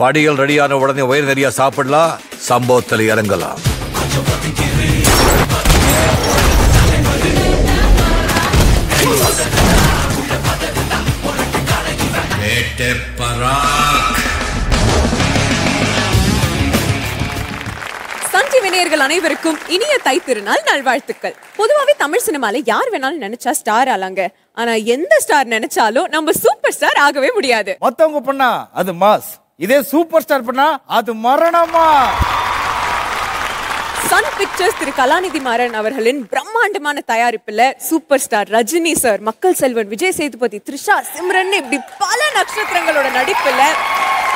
படிகள் ரெடியான உடனே வயிறு நிறைய சாப்பிடலாம் சம்பவத்தில் இறங்கலாம் நேயர்கள் அனைவருக்கும் இனிய தை திருநாள் நல்வாழ்த்துக்கள். பொதுவாவே தமிழ் சினிமால யார் வேணாலும் நினைச்சா ஸ்டார் ஆலாங்க. ஆனா எந்த ஸ்டார் நினைச்சாலும் நம்ம சூப்பர் ஸ்டார் ஆகவே முடியாது. மத்தவங்க பண்ணா அது மாஸ். இதே சூப்பர் ஸ்டார் பண்ணா அது மரணமா? சன் பிக்சர்ஸ் திரு கலாநிதி மாறன் அவர்களின் பிரம்மாண்டமான தயாரிப்புல சூப்பர் ஸ்டார் ரஜினி சார் மக்கள் செல்வன் விஜய் சேதுபதி த்ரிஷா சிம்ரன் இப்படி பல நட்சத்திரங்களோட நடிப்புல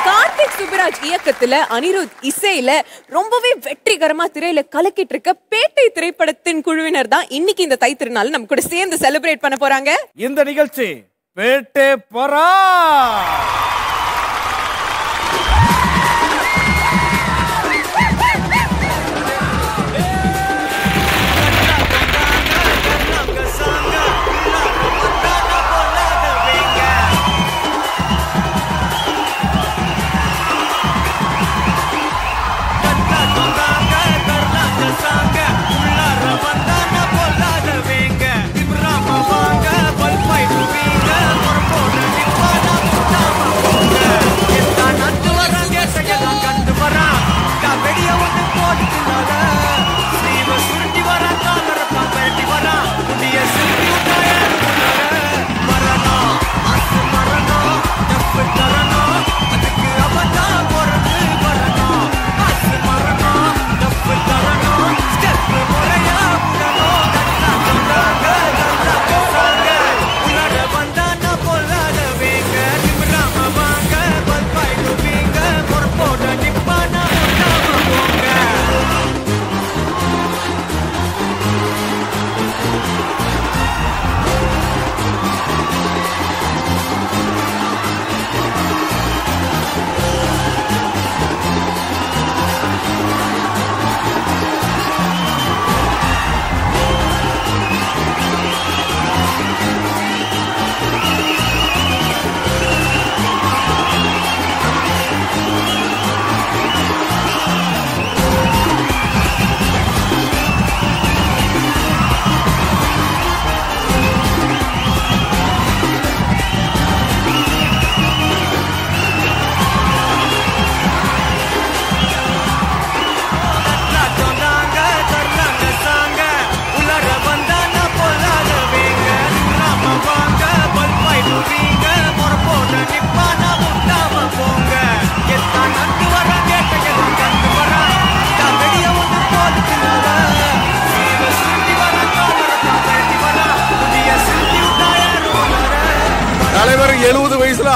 கார்த்திக் சுப்ராஜ் இயக்கத்துல அனிருத் இசையில ரொம்பவே வெற்றிகரமா திரையில கலக்கிட்டு இருக்க பேட்டை திரைப்படத்தின் குழுவினர் தான் இன்னைக்கு இந்த தை திருநாள் நம்ம கூட சேர்ந்து செலிப்ரேட் பண்ண போறாங்க. இந்த நிகழ்ச்சி பேட்டே பரா!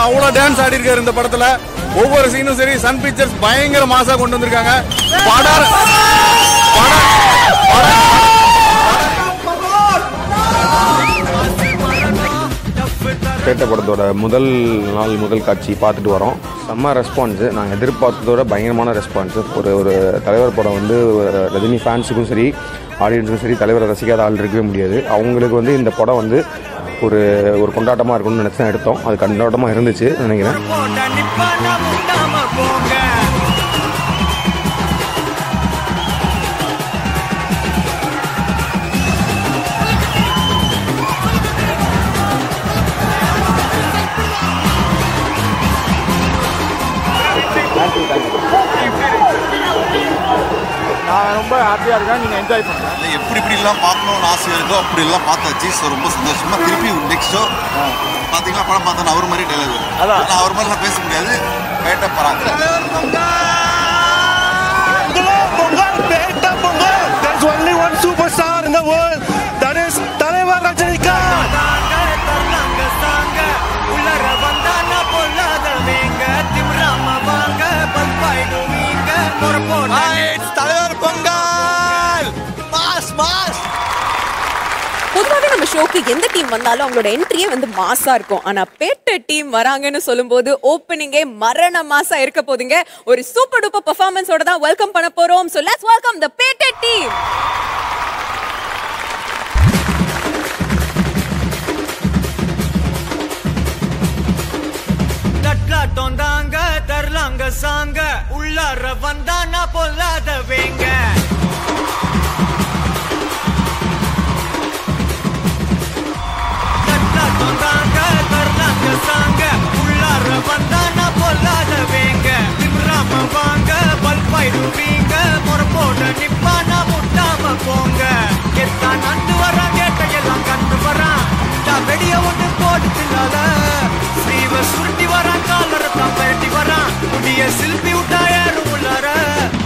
அவ்வளோ அவ்வளவு டான்ஸ் ஆடி இருக்காரு இந்த படத்துல. ஒவ்வொரு சீனும் சரி சன் பிக்சர்ஸ் பயங்கர மாசா கொண்டு வந்திருக்காங்க. படம் படம் படத்தோட முதல் நாள் முதல் காட்சி பார்த்துட்டு வரோம். செம்ம ரெஸ்பான்ஸு நாங்கள் எதிர்பார்த்ததோட பயங்கரமான ரெஸ்பான்ஸு ஒரு ஒரு தலைவர் படம் வந்து ரஜினி ஃபேன்ஸுக்கும் சரி ஆடியன்ஸுக்கும் சரி தலைவரை ரசிக்காத ஆள் இருக்கவே முடியாது. அவங்களுக்கு வந்து இந்த படம் வந்து ஒரு ஒரு கொண்டாட்டமாக இருக்கும்னு நினச்சி தான் எடுத்தோம். அது கொண்டாட்டமாக இருந்துச்சு நினைக்கிறேன். நான் ரொம்ப ஹாப்பியா இருக்கேன் நீங்க என்ஜாய் பண்ணுங்க இல்லை எப்படி இப்படிலாம் பார்க்கணும்னு ஆசையாக இருக்கோ அப்படிலாம் பார்த்தாச்சு ஸோ ரொம்ப சந்தோஷமா திருப்பி நெக்ஸ்ட் ஷோ பார்த்தீங்களா படம் பார்த்தேன் அவர் மாதிரி டைலாக் அதான். நான் அவர் மாதிரிலாம் பேச முடியாது பேட்ட பராங்க There's only one superstar in the world. That is தலைவர் ரஜினிகாந்த். தலைவர் ஷோக்கு எந்த டீம் வந்தாலும் அவங்களோட என்ட்ரியே வந்து மாசா இருக்கும். ஆனா பேட்ட டீம் வராங்கன்னு சொல்லும்போது ஓப்பனிங்கே மரண மாசா இருக்க போதுங்க. ஒரு சூப்பர் டூப்பர் பெர்ஃபார்மன்ஸோட தான் வெல்கம் பண்ண போறோம். So let's welcome the Petta team நட்ல தட்லாட்டம் தாங்க தரலாங்க சாங்க. உள்ளார வந்தா நான் பொல்லாத பல்பாயிடுவீங்க முறப்போட நிப்பா நான் முட்டாம போங்க. எத்தான் நண்டு வரான் கேட்டையெல்லாம் கண்டு வரான் நான் வெடிய ஒண்ணு போட்டுலாத ஸ்ரீவ சுருட்டி வரான் காலர தான் பரட்டி வரான் முடிய சில்பி விட்டா ஏறும் உள்ளார.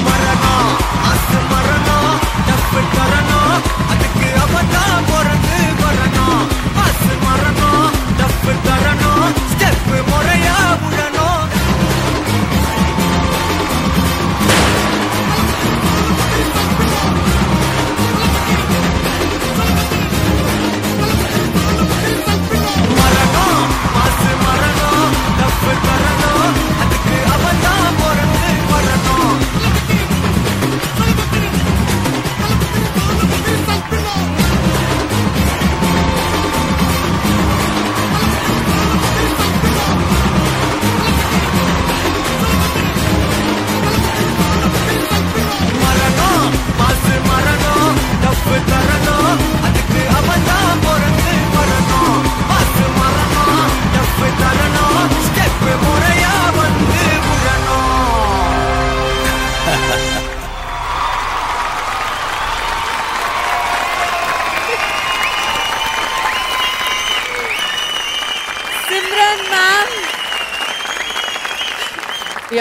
மரணம் அசு மரணம் தப்பு தரணும் அதுக்கு அவதான் பிறந்து வரணும்.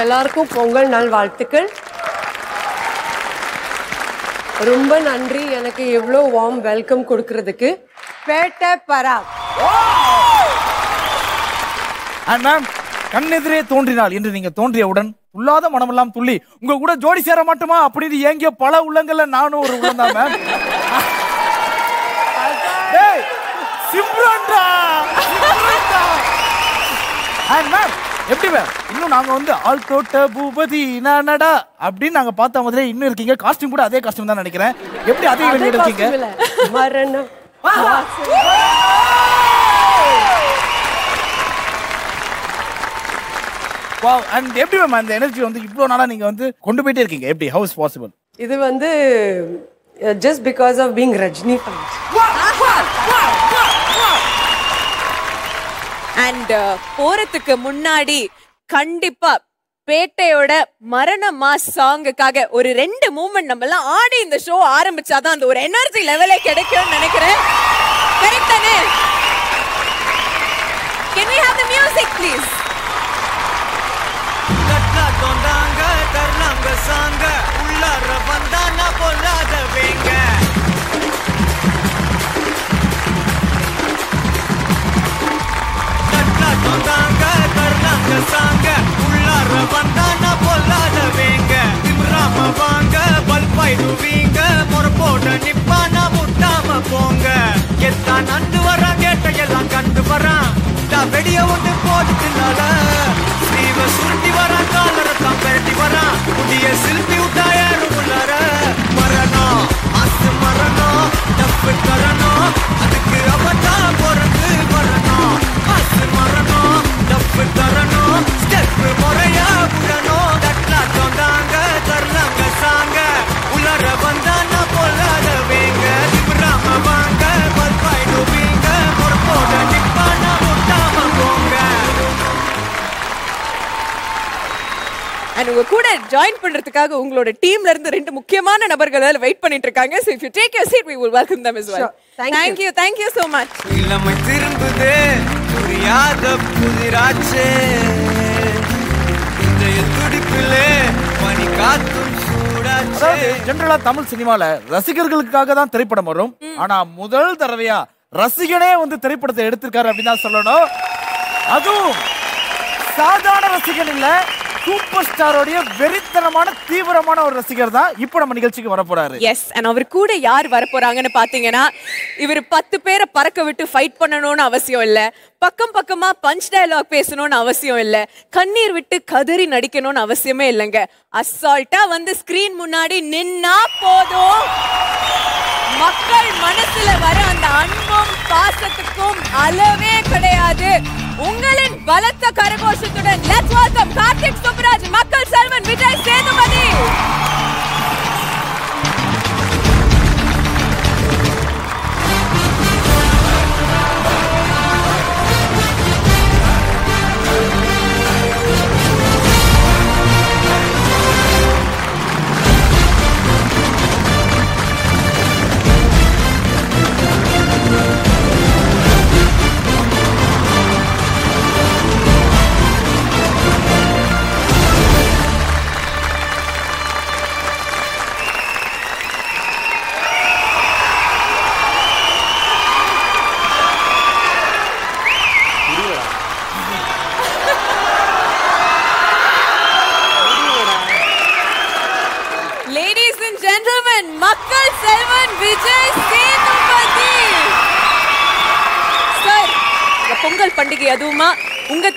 எல்லாருக்கும் பொங்கல் நாள் வாழ்த்துக்கள். ரொம்ப நன்றி. எனக்கு எவ்வளோ வார்ம் வெல்கம் கொடுக்கறதுக்கு. பேட்டை பரா. மேம் கண்ணெதிரே தோன்றினாள் என்று நீங்க தோன்றியவுடன் துள்ளாத மனமெல்லாம் துள்ளி உங்க கூட ஜோடி சேர மாட்டோமா? அப்படின்னு ஏங்கிய பல உள்ளங்கள்ல நானும் ஒரு உள்ளம் தான் மேம் சிம்ரன்டா மேம் எப்படி இன்னும் நாங்க வந்து ஆள் தோட்ட பூபதி நானடா அப்படின்னு நாங்க பார்த்த மாதிரியே இன்னும் இருக்கீங்க. காஸ்டியூம் கூட அதே காஸ்டியூம் தான் நினைக்கிறேன். எப்படி அதே வெளியிட இருக்கீங்க. மரணம். வாவ் அண்ட் எப்படி மேம் அந்த எனர்ஜி வந்து இவ்வளவு நாளா நீங்க வந்து கொண்டு போயிட்டே இருக்கீங்க? எப்படி? ஹவுஸ் பாசிபிள் இது வந்து just because of being Rajini fans and uh, போறதுக்கு முன்னாடி கண்டிப்பா பேட்டையோட மரண மாஸ் சாங்குக்காக ஒரு ரெண்டு மூமெண்ட் நம்ம எல்லாம் ஆடி இந்த ஷோ ஆரம்பிச்சாதான் அந்த ஒரு எனர்ஜி லெவலே கிடைக்கும்னு நினைக்கிறேன். கரெக்ட் தானே? Can we have the தாங்க தரலாங்க சாங்க உள்ளார வந்தா நான் பொல்லாத வேங்க. தரலாங்க சாங்க உள்ளார வந்தா பொல்லாத வேங்க. திம்ராம வாங்க பல்பாயிடுவீங்க முறப்போட நிப்பானா நான் முட்டாம போங்க. எத்தான் நண்டு வரான் கேட்ட எல்லாம் கண்டு வரான் நான் வெடிய ஒண்ணு போட்டுனால ஸ்ரீவ சுருட்டி வரான் காலர தான் பரட்டி வரான் முடிய சில்பி விட்டா ஏறும் உள்ளார. மரணம் அசு மரணம் தப்பு தரணும் அதுக்கு அவதான் பொறுத்து வரணும் அசு மரணம். தப்பு தரணும் ஸ்டெப் முறையா விடணும் தட்லாட்டம் தாங்க தரலாங்க சாங்க. உள்ளார வந்தா நான் பொல்லாத வேங்க. திமிராம வாங்க பல்பாயிடுவீங்க பொறுப்போட நிப்பா நான் முட்டாம போங்க. அண்ட் உங்க கூட ஜாயின் பண்றதுக்காக உங்களோட டீம்ல இருந்து ரெண்டு முக்கியமான நபர்கள் வெயிட் பண்ணிட்டு இருக்காங்க. So if you take your seat we will welcome them as well. Thank you. thank you. Thank you so much. இளமை திரும்புது. புரியாத புதிராச்சே. இன்றைய துடிப்பிலே பனி காத்தும் சூடாச்சே. ஜென்ரலா தமிழ் சினிமால ரசிகர்களுக்காக தான் திரைப்படம் வரும். ஆனா முதல் தடவையா ரசிகனே வந்து திரைப்படத்தை எடுத்திருக்காரு அப்படின்னு தான் சொல்லணும். அதுவும் சாதாரண ரசிகன் இல்ல சூப்பர் ஸ்டாரோடைய வெறித்தனமான தீவிரமான ஒரு ரசிகர் தான் இப்போ நம்ம நிகழ்ச்சிக்கு வர போறாரு. எஸ் அண்ட் அவர் கூட யார் வர போறாங்கன்னு பாத்தீங்கன்னா இவர் பத்து பேரை பறக்க விட்டு ஃபைட் பண்ணணும்னு அவசியம் இல்ல. பக்கம் பக்கமா பஞ்ச் டயலாக் பேசணும்னு அவசியம் இல்ல. கண்ணீர் விட்டு கதறி நடிக்கணும்னு அவசியமே இல்லைங்க. அசால்ட்டா வந்து ஸ்கிரீன் முன்னாடி நின்னா போதும். மக்கள் மனசுல வர அந்த அன்பும் பாசத்துக்கும் அளவே கிடையாது. உங்களின் பலத்த கரகோஷத்துடன் லெட்ஸ் வெல்கம் கார்த்திக் சுப்ராஜ் மக்கள் செல்வன் விஜய் சேதுபதி!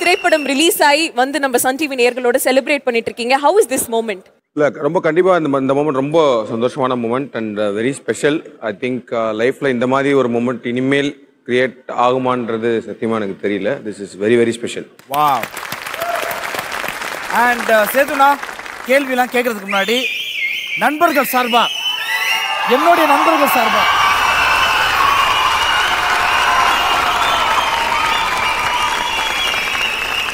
திரைப்படம் ரிலீஸ் ஆகி வந்து நம்ம சன் டிவி நேயர்களோட செலிப்ரேட் பண்ணிட்டு இருக்கீங்க ஹவு இஸ் திஸ் மூமெண்ட் இல்லை ரொம்ப கண்டிப்பாக இந்த இந்த மூமெண்ட் ரொம்ப சந்தோஷமான moment and very special I think லைஃப்பில் இந்த மாதிரி ஒரு மூமெண்ட் இனிமேல் கிரியேட் ஆகுமான்றது சத்தியமாக எனக்கு தெரியல. This is very very special wow and சேதுனா கேள்விலாம் கேட்கறதுக்கு முன்னாடி நண்பர்கள் சார்பா? என்னுடைய நண்பர்கள் சார்பா?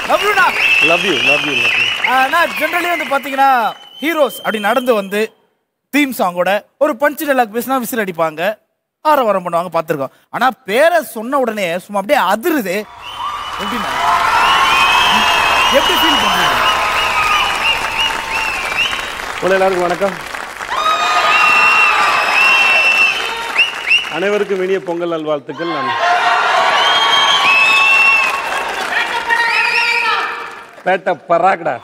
Love யூடா love you love you love you நான் ஜென்ரலி வந்து பாத்தீங்கன்னா ஹீரோஸ் அப்படி நடந்து வந்து தீம் சாங்கோட ஒரு பஞ்சு டைலாக் பேசினா விசில் அடிப்பாங்க. ஆரவாரம் பண்ணுவாங்க பார்த்துருக்கோம் ஆனா பேரை சொன்ன உடனே சும்மா அப்படியே அதிருது. எப்படின்னா எப்படி ஃபீல் பண்றீங்க? உள்ள எல்லாருக்கும் வணக்கம். அனைவருக்கும் இனிய பொங்கல் நல்வாழ்த்துக்கள். நான் பேட்டை பராக்டா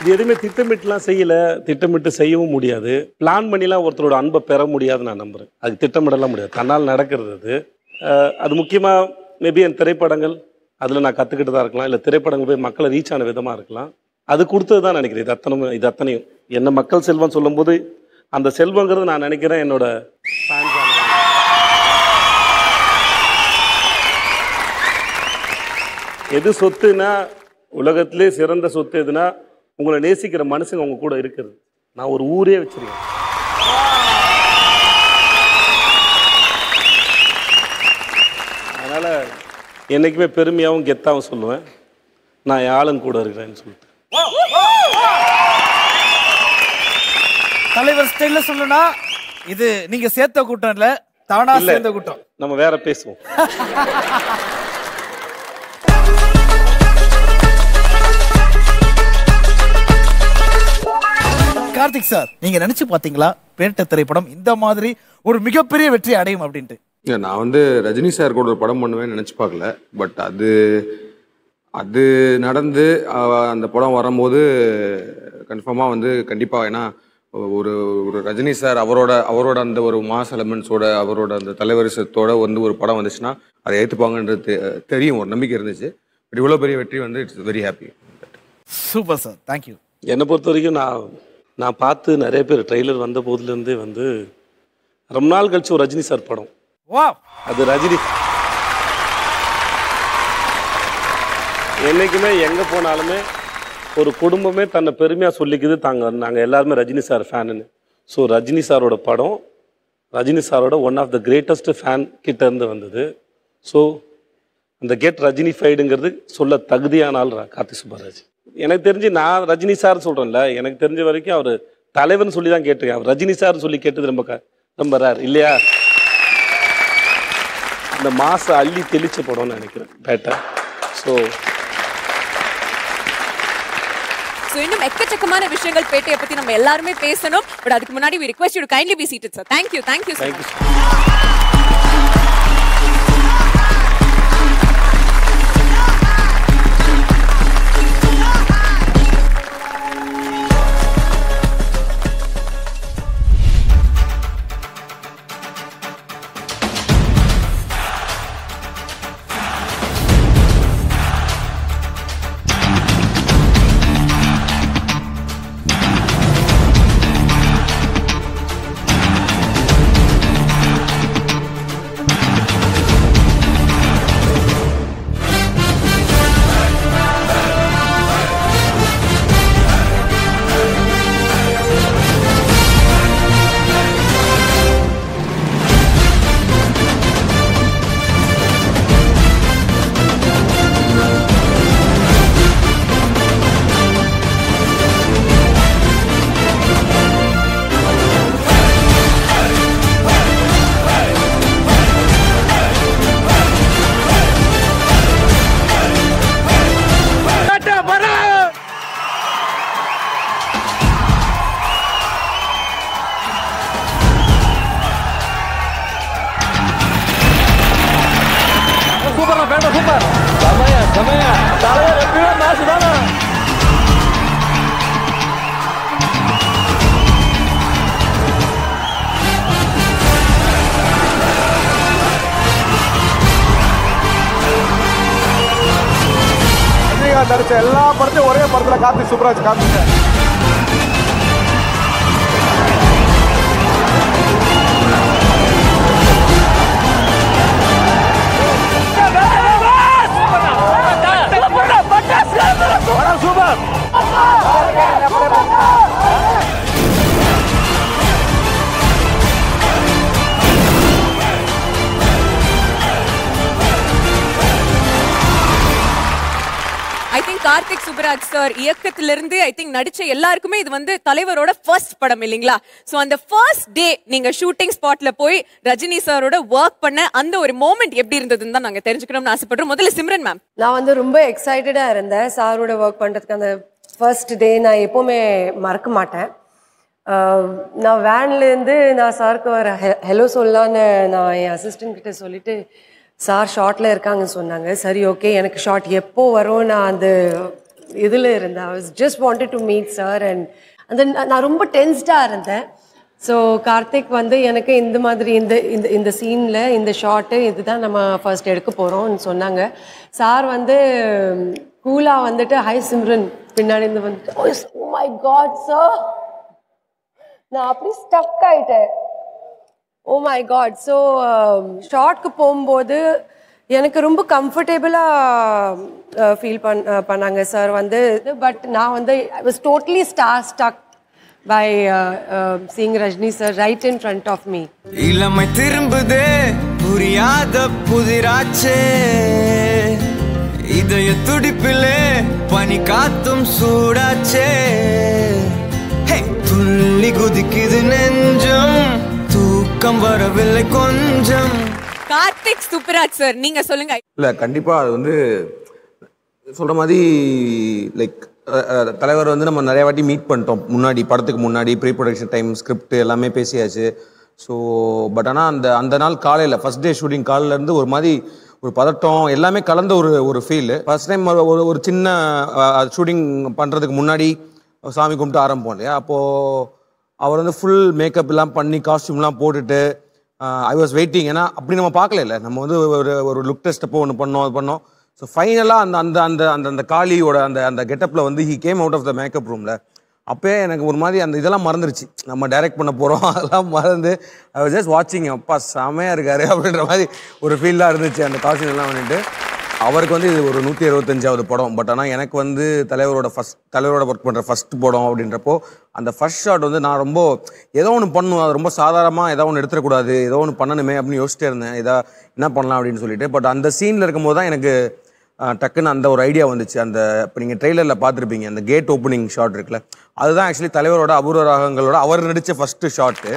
இது எதுவுமே திட்டமிட்டுலாம் செய்யல திட்டமிட்டு செய்யவும் முடியாது. பிளான் பண்ணிலாம் ஒருத்தரோட அன்பை பெற முடியாதுன்னு நான் நம்புறேன். அது திட்டமிடலாம் முடியாது. தன்னால் நடக்கிறது அது. அது முக்கியமாக மேபி என் திரைப்படங்கள் அதில் நான் கற்றுக்கிட்டு தான் இருக்கலாம் இல்லை திரைப்படங்கள் போய் மக்களை ரீச் ஆன விதமாக இருக்கலாம். அது கொடுத்தது தான் நினைக்கிறேன். இது அத்தனை இது அத்தனையும். என்ன மக்கள் செல்வம் சொல்லும்போது அந்த செல்வங்கிறது நான் நினைக்கிறேன் என்னோட fans ஆன எது சொத்துனா உலகத்திலே சிறந்த சொத்து எதுனா உங்களை நேசிக்கிற மனுஷங்க உங்க கூட இருக்கிறது. நான் ஒரு ஊரே வச்சிருக்கேன். அதனால என்னைக்குமே பெருமையாகவும் கெத்தாகவும் சொல்லுவேன். நான் ஆளுங்க கூட இருக்கிறேன்னு சொல்லிட்டு. தலைவர் ஸ்டைல்ல சொல்லணும்னா இது நீங்க சேர்த்த கூட்டம் இல்ல தானா இல்ல. சேர்ந்த கூட்டம். நம்ம வேற பேசுவோம். கார்த்திக் சார் நீங்க நினைச்சு பாத்தீங்களா பேட்ட திரைப்படம் இந்த மாதிரி ஒரு மிகப்பெரிய வெற்றி அடையும் அப்படின்ட்டு. நான் வந்து ரஜினி சார் கூட ஒரு படம் பண்ணுவேன்னு நினச்சி பார்க்கல. பட் அது அது நடந்து அந்த படம் வரும்போது கன்ஃபார்மாக வந்து கண்டிப்பாக ஏன்னா ஒரு ஒரு ரஜினி சார் அவரோட அவரோட அந்த ஒரு மாஸ் எலமெண்ட்ஸோட அவரோட அந்த தலைவரிசத்தோட வந்து ஒரு படம் வந்துச்சுன்னா அதை ஏற்றுப்பாங்கன்றது தெ- தெரியும் ஒரு நம்பிக்கை இருந்துச்சு. பட் இவ்வளோ பெரிய வெற்றி வந்து it's very happy super sir thank you என்னை பொறுத்த வரைக்கும் நான் நான் பார்த்து நிறைய பேர் ட்ரெய்லர் வந்த போதுலேருந்தே வந்து ரொம்ப நாள் கழிச்சு ஒரு ரஜினி சார் படம். அது ரஜினி. என்னைக்குமே எங்கே போனாலுமே ஒரு குடும்பமே தன்னை பெருமையாக சொல்லிக்குது. தாங்க நாங்கள் எல்லாருமே ரஜினி சார் ஃபேனுன்னு ஸோ ரஜினி சாரோட படம் ரஜினி சாரோட one of the greatest fan கிட்ட இருந்து வந்தது. ஸோ அந்த கெட் ரஜினி ஃபைடுங்கிறது சொல்ல தகுதியான ஆள் கார்த்திக் சுப்பராஜ். எனக்கு தெரிஞ்சு நான் ரஜினி சார் சொல்கிறேன்ல எனக்கு தெரிஞ்ச வரைக்கும் அவர் தலைவர்னு சொல்லி தான் கேட்டிருக்கேன் அவர் ரஜினி சார்னு சொல்லி கேட்டது ரொம்ப ரொம்ப ரேர் இல்லையா? இந்த மாசம் அள்ளி தெளிச்ச படம்னு நினைக்கிறேன் பேட்டை. ஸோ சோ இன்னும் எக்கச்சக்கமான விஷயங்கள் பேட்டையை பத்தி நம்ம எல்லாருமே பேசணும். பட் அதுக்கு முன்னாடி be seated sir. Thank you thank you so thank you much எல்லா படத்தையும் ஒரே படத்துல கார்த்திக் சுப்ராஜ் காமிச்சிட்டேன் ஐ ராஜ் சார் இயக்கத்திலிருந்து ஐ திங்க் நடிச்ச எல்லாருக்குமே இது வந்து தலைவரோட ஃபர்ஸ்ட் படம் இல்லைங்களா? ஸோ அந்த ஃபர்ஸ்ட் டே நீங்க ஷூட்டிங் ஸ்பாட்ல போய் ரஜினி சாரோட ஒர்க் பண்ண அந்த ஒரு மோமெண்ட் எப்படி இருந்ததுன்னு தான் நாங்க தெரிஞ்சுக்கணும்னு ஆசைப்படுறோம். முதல்ல சிம்ரன் மேம் நான் வந்து ரொம்ப எக்ஸைட்டடாக இருந்தேன். சாரோட ஒர்க் பண்ணுறதுக்கு அந்த ஃபர்ஸ்ட் டே நான் எப்போவுமே மறக்க மாட்டேன். நான் வேன்லேருந்து நான் சாருக்கு வர ஹலோ சொல்லலான்னு நான் என் அசிஸ்டன்ட் கிட்ட சொல்லிட்டு சார் ஷார்ட்டில் இருக்காங்கன்னு சொன்னாங்க. சரி ஓகே எனக்கு ஷார்ட் எப்போ வரும் நான் அந்த இதில் இருந்தேன் I was just wanted to meet sir and அந்த நான் ரொம்ப டென்ஸ்டாக இருந்தேன். ஸோ கார்த்திக் வந்து எனக்கு இந்த மாதிரி இந்த இந்த இந்த சீனில் இந்த ஷார்ட்டு இதுதான் நம்ம ஃபர்ஸ்ட் எடுக்க போகிறோம்னு சொன்னாங்க. சார் வந்து கூலாக வந்துட்டு ஹை சிம்ரன் பின்னாடி இருந்து வந்துட்டு ஓ மை காட் சார் நான் அப்படி ஸ்டக் ஆயிட்டேன். ஓ மை காட் ஸோ ஷார்ட்க்கு போகும்போது எனக்கு ரொம்ப கம்ஃபர்டபுளாக ஃபீல் பண் பண்ணாங்க சார் வந்து. பட் நான் வந்து I was totally star stuck by seeing Rajini sir right in front of me இளமை திரும்புதே புரியாத புதிராச்சே. இதய துடிப்பிலே பனி காத்தும் சூடாச்சே. ஹே, துள்ளி குதிக்குது நெஞ்சம் தூக்கம் வரவில்லை கொஞ்சம். கார்த்திக் சூப்பராஜ் சார் நீங்க சொல்லுங்க. இல்லை கண்டிப்பாக அது வந்து சொல்கிற மாதிரி லைக் தலைவர் வந்து நம்ம நிறைய வாட்டி மீட் பண்ணிட்டோம். முன்னாடி படத்துக்கு முன்னாடி ப்ரீ ப்ரொடக்ஷன் டைம் ஸ்கிரிப்ட் எல்லாமே பேசியாச்சு. ஸோ பட் ஆனால் அந்த அந்த நாள் காலையில் ஃபஸ்ட் டே ஷூட்டிங் காலையிலேருந்து ஒரு மாதிரி ஒரு பதட்டம் எல்லாமே கலந்த ஒரு ஒரு ஃபீல் ஃபர்ஸ்ட் டைம் ஒரு ஒரு சின்ன ஷூட்டிங் பண்ணுறதுக்கு முன்னாடி சாமி கும்பிட்டு ஆரம்பிப்போம் இல்லையா? அப்போது அவர் வந்து ஃபுல் மேக்கப் எல்லாம் பண்ணி காஸ்டியூம்லாம் போட்டுட்டு ஐ வாஸ் வெயிட்டிங் ஏன்னா அப்படி நம்ம பார்க்கல இல்லை நம்ம வந்து ஒரு ஒரு லுக் டெஸ்ட் அப்போ ஒன்று பண்ணோம் அது பண்ணோம். ஸோ ஃபைனலாக அந்த அந்த அந்த அந்த அந்த காளியோட அந்த அந்த கெட்டப்பில் வந்து he came out of the makeup ரூமில் அப்போயே எனக்கு ஒரு மாதிரி அந்த இதெல்லாம் மறந்துருச்சு. நம்ம டைரக்ட் பண்ண போகிறோம் அதெல்லாம் மறந்து ஐ வாஸ் ஜஸ்ட் வாட்சிங் அப்பா செமையாக இருக்காரு அப்படின்ற மாதிரி ஒரு ஃபீலாக இருந்துச்சு. அந்த காஸ்டியூம் எல்லாம் பண்ணிட்டு. அவருக்கு வந்து இது ஒரு நூற்றி இருபத்தஞ்சாவது படம். பட் ஆனால் எனக்கு வந்து தலைவரோட ஃபஸ்ட் தலைவரோட ஒர்க் பண்ணுற ஃபர்ஸ்ட் படம் அப்படின்றப்போ அந்த ஃபர்ஸ்ட் ஷாட் வந்து நான் ரொம்ப ஏதோ ஒன்று பண்ணணும் அது ரொம்ப சாதாரணமாக ஏதோ ஒன்று எடுத்துடக்கூடாது. ஏதோ ஒன்று பண்ணணுமே அப்படின்னு யோசிச்சிட்டே இருந்தேன். ஏதா என்ன பண்ணலாம் அப்படின்னு சொல்லிட்டு. பட் அந்த சீனில் இருக்கும்போது தான் எனக்கு டக்குன்னு அந்த ஒரு ஐடியா வந்துச்சு. அந்த இப்போ நீங்கள் ட்ரெய்லரில் பார்த்துருப்பீங்க. அந்த கேட் ஓப்பனிங் ஷாட் இருக்குல்ல. அதுதான் ஆக்சுவலி தலைவரோட அபூர்வ ராகங்களோட அவர் நடித்த first shot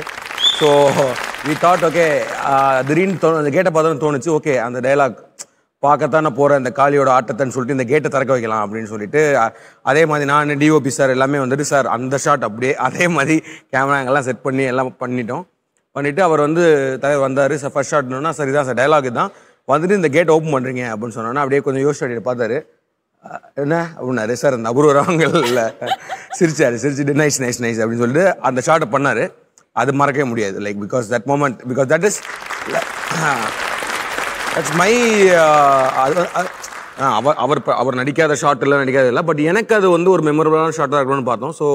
so we thought okay திடீர்னு தோ அந்த கேட்டை பார்த்தோன்னு தோணுச்சு. ஓகே அந்த டைலாக் பார்க்கத்தானே போகிற இந்த காளியோட ஆட்டத்தைன்னு சொல்லிட்டு இந்த கேட்டை திறக்க வைக்கலாம் அப்படின்னு சொல்லிட்டு அதே மாதிரி நான் டிஓபி சார் எல்லாமே வந்துட்டு சார் அந்த ஷாட் அப்படியே அதே மாதிரி கேமராங்கெல்லாம் செட் பண்ணி எல்லாம் பண்ணிட்டோம். பண்ணிவிட்டு அவர் வந்து தலைவர் வந்தார் சார் ஃபர்ஸ்ட் ஷாட்னா சரி தான் சார் டைலாக் தான். வந்துட்டு இந்த கேட் ஓப்பன் பண்ணுறீங்க அப்படின்னு சொன்னோன்னா அப்படியே கொஞ்சம் யோசிச்சு பார்த்தாரு. என்ன? அப்படின்னாரு. சார் அந்த அபூர்வங்கள் இல்லை சிரிச்சார் சிரிச்சுட்டு நைஸ் நைஸ் நைஸ் அப்படின்னு சொல்லிட்டு அந்த ஷாட்டை பண்ணார். அது மறக்கவே முடியாது like because that moment because that is that's my அவர் அவர் அவர் நடிக்காத ஷாட் இல்லை நடிக்காத இல்லை பட் எனக்கு அது வந்து ஒரு மெமரபிளான ஷாட்டாக இருக்கணும்னு பார்த்தோம். So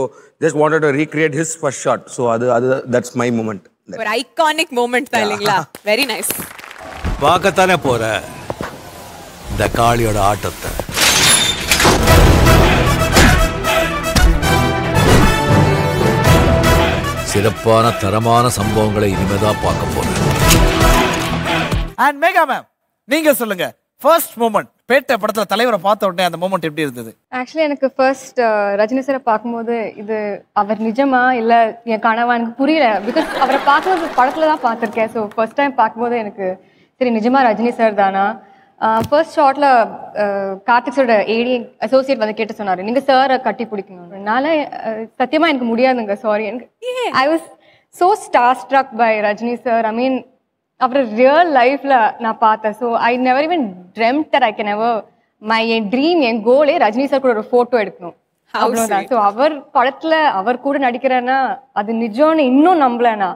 just wanted to recreate his first shot so அது அது தட்ஸ் மை மூமெண்ட் ஒரு ஐகானிக் மூமெண்ட் தான் இல்லைங்களா? வெரி நைஸ் பார்க்கத்தானே போற? இந்த காளியோட ஆட்டத்தை. சிறப்பான தரமான சம்பவங்களை இனிமேதான் பார்க்க போறேன். அண்ட் மேகா மேம் நீங்க சொல்லுங்க. ஃபர்ஸ்ட் மூமெண்ட் பேட்டை படத்துல தலைவரை பார்த்த உடனே அந்த மூமெண்ட் எப்படி இருந்தது? ஆக்சுவலி எனக்கு ஃபர்ஸ்ட் ரஜினி சாரை பார்க்கும்போது இது அவர் நிஜமா இல்ல என் கனவா எனக்கு புரியல. பிகாஸ் அவரை பார்க்கும்போது படத்துல தான் பார்த்துருக்கேன். ஸோ ஃபர்ஸ்ட் டைம் பார்க்கும்போது எனக்கு சரி நிஜமா ரஜினி சார் தானா? ஃபர்ஸ்ட் ஷார்ட்ல கார்த்திக் சாரோட ஏடி அசோசியேட் வந்து கேட்டு சொன்னாரு. நீங்க சாரை கட்டி பிடிக்கணும் அதனால அஹ், சத்தியமா எனக்கு முடியாதுங்க. சாரி எனக்கு I was so star struck by Rajini sir I mean our real லைஃப்ல நான் பார்த்தேன். So I never even dreamt that I can ever my N dream என் கோலே ரஜினி சார் கூட ஒரு போட்டோ எடுக்கணும். அவ்வளோதான். ஸோ அவர் படத்துல அவர் கூட நடிக்கிறேன்னா அது நிஜம்னு இன்னும் நம்பலனா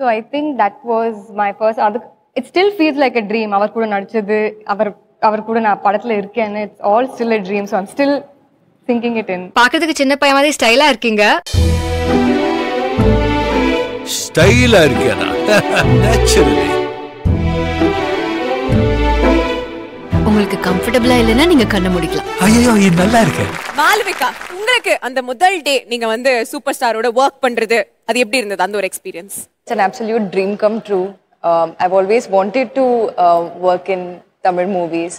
so I think that was my first அது it still feels like a dream அவர் கூட நடிச்சது அவர் அவர் கூட நான் படத்துல இருக்கேன்னு it's all still a dream so I'm still thinking it in பாக்குறதுக்கு சின்ன பையன் மாதிரி ஸ்டைலா இருக்கீங்க. ஸ்டைலா இருக்கேனா நேச்சுரலி உங்களுக்கு கம்ஃபர்டபுளா இல்லைன்னா நீங்க கண்ணை முடிக்கலாம் ஐயோ இது நல்லா இருக்கு மாலவிகா உங்களுக்கு அந்த முதல் டே நீங்க வந்து சூப்பர் ஸ்டாரோட ஒர்க் பண்றது அது எப்படி இருந்தது அந்த ஒரு experience It's an absolute dream come true. Um, I've always wanted to uh, work in Tamil movies,